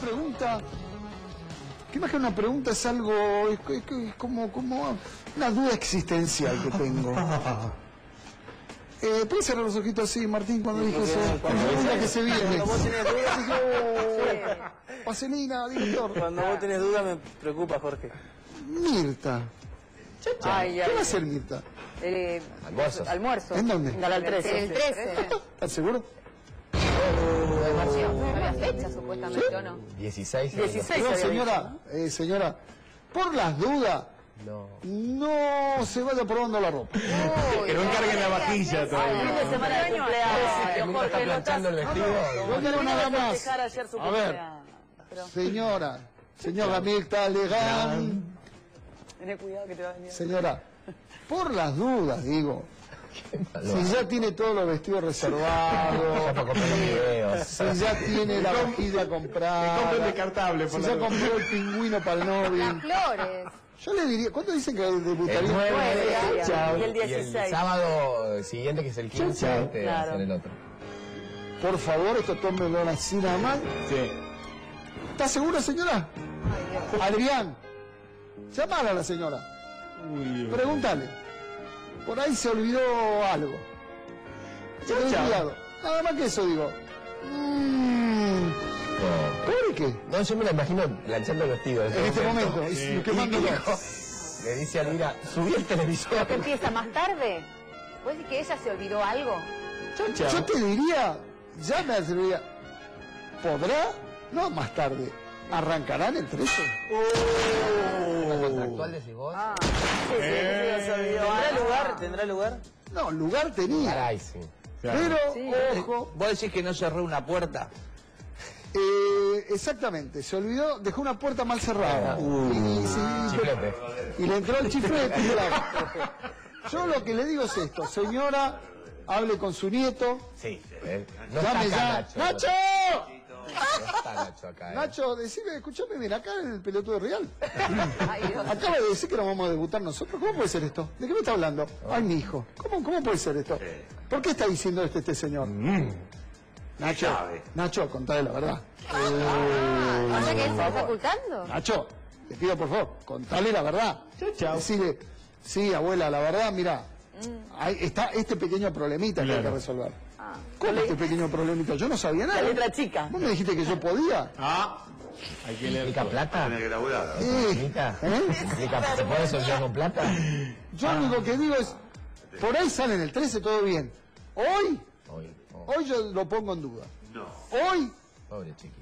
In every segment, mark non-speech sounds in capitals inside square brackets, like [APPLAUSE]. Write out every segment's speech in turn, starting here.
pregunta, que más que una pregunta es algo, es, es- es como, como una duda existencial que tengo. [LAUGHS] Eh, ¿Puedes cerrar los ojitos así, Martín, cuando dije eso? Cuando duda que se viene. Cuando vos tenés dudas, [LAUGHS] Vaselina, director. cuando vos tenés dudas me preocupa, Jorge. Mirta. Ay, ¿Qué ay, va a hacer Mirta? eh, Almuerzos. almuerzo. ¿En dónde? En Canal 13. En el 13. ¿Estás seguro? No había fecha, supuestamente, ¿o no? 16. 16. No, señora, eh, señora, por las dudas, No. no se vaya probando la ropa. Que no encarguen la vajilla Fin todavía. de semana de cumpleaños. Está Jorge, no planchando el vestido. Yo quiero nada Terminó de más. festejar ayer su A ver. Señora, señora Mirta Legrand, tené cuidado que te va a venir. señora, por las dudas, digo, si ya tiene todos los vestidos reservados, si ya tiene la vajilla comprada, descartable, si ya compró el pingüino para el novio, Las flores. yo le diría, ¿cuánto dicen que El debutaría? 9 Nueve, chao. y el 16. sábado siguiente, que es el 15, Chao. este Claro. el otro. Por favor, esto tómelo así nada más. Sí. ¿Está segura, señora? Adrián, llamala a la señora. Uy, Pregúntale. Por ahí se olvidó algo. Se olvidado. Nada más que eso digo. Mm, No. ¿Pobre qué? No, yo me la imagino planchando el vestido. En este momento, y Sí. quemándolo. Le dice a Lira, subí el televisor. ¿Que empieza más tarde? ¿Puedes decir que ella se olvidó algo? Yo te diría, ya me serviría. ¿Podrá? No, más tarde. ¿Arrancarán el 13? ¿La Ah, sí, sí, sí, sí, se olvidó. ¿Tendrá lugar? ¿Tendrá lugar? No, lugar tenía. Caray, sí. Pero, Sí. ojo, ¿Vos decís que no cerró una puerta? eh, exactamente, se olvidó, dejó una puerta mal cerrada. Uh. Y, sí, Chiflete. y le entró el chiflete. claro. Yo lo que le digo es esto, señora, hable con su nieto, Sí. Eh, No llame está ya. Nacho. ¡Nacho! No está Nacho acá. eh. Nacho, decime, escúchame bien, acá en el pelotudo real. [LAUGHS] Ay, Dios. Acaba de decir que nos vamos a debutar nosotros. ¿Cómo puede ser esto? ¿De qué me está hablando? Ay, mi hijo. ¿Cómo, cómo puede ser esto? ¿Por qué está diciendo esto este señor? Nacho, Nacho, contale la verdad. O sea que él se lo está ocultando. Nacho, te pido por favor, contale la verdad. Decirle, sí, abuela, la verdad, mira, ahí está este pequeño problemita que hay que resolver. ¿Cómo este pequeño problemita? Yo no sabía nada. La letra chica. Vos me dijiste que yo podía. Ah, hay que leer. ¿Implica plata? Eh, ¿Implica? ¿eh? ¿Se puede soltar con plata? Yo lo único que digo es, por ahí salen el 13, todo bien. Hoy, Hoy, oh, hoy yo lo pongo en duda. Hoy pobre chiqui.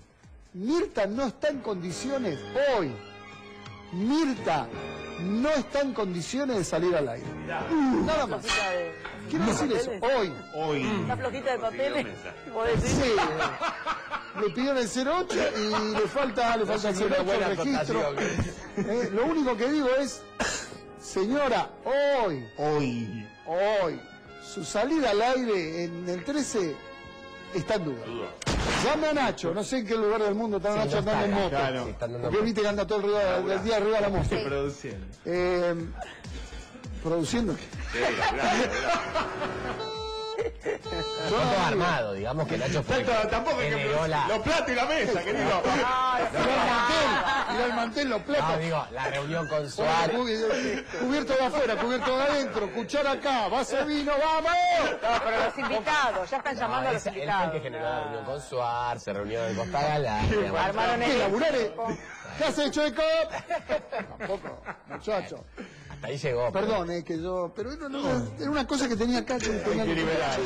Mirta no está en condiciones, hoy, Mirta no está en condiciones de salir al aire. Nada más. Quiero decir eso, hoy. Hoy. una flojita de papeles. Sí, [LAUGHS] le pidieron el 08 y le falta, le falta el 08 una buena el registro. Eh, lo único que digo es, señora, hoy, Hoy. hoy, su salida al aire en el 13 está en duda. Llame a Nacho, no sé en qué lugar del mundo está Sí, Nacho andando en moto. claro. Sí, está andando Porque viste que anda todo el, río- el día arriba de la moto. Produciendo. Eh, produciendo. Todo armado, digamos que Nacho fue. Tanto- Tampoco hay que generó la- Los platos y la mesa, querido. [LAUGHS] Tiró el mantel, tiró el mantel, los No, platos. digo, la reunión con Suárez. Cubi- Cubierto de afuera, cubierto de adentro, cuchara acá, vaso vino, ¡vamos! No, pero los invitados, ya están No, llamando a los esa- él fue el invitados. que generó la reunión con Suárez, se reunió en Costa Galá. digamos. Armaron ¿Qué, el eh? ¿Qué hace, Chueco? Tampoco, muchacho. Hasta ahí llegó. Perdón, eh, que yo... Pero era una, era una cosa que tenía acá que tenía que... liberar.